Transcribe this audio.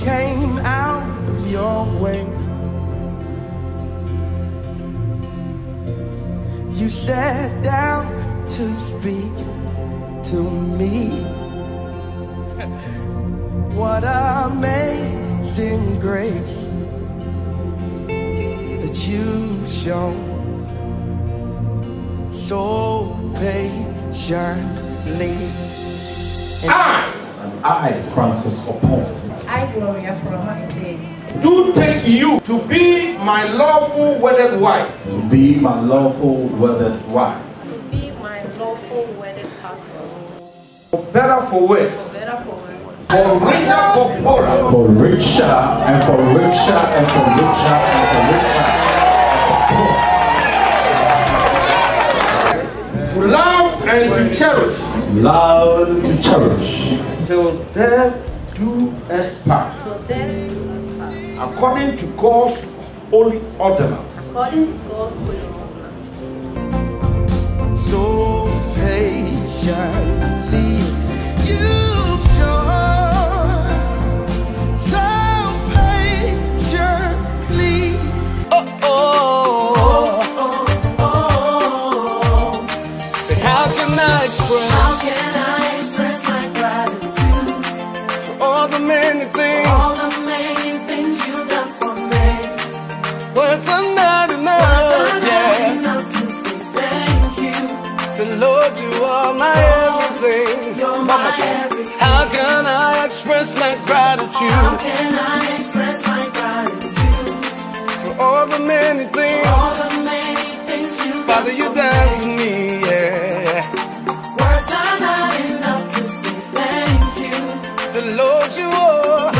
came out of your way. You sat down to speak to me. What amazing grace that you've shown so patiently. And Francis Opon, I, Gloria Promake, do take you to be my lawful wedded wife. To be my lawful wedded wife, to be my lawful wedded husband, for better for worse, better for worse, for richer for poorer, for richer and for richer and for richer and for richer. to love and to cherish. Love to cherish, till death do us part, so death do us part, according to God's holy ordinance. according to God's holy ordinance. so patiently. Many things? all the many things you've done for me? Words are not Words enough, are not yeah. enough to say thank you. So, Lord, you are my everything. You're my everything. How can I express my gratitude? How can I express my gratitude for all the many things, all the many things you've Father, done you for done for me? me? the Lord you are.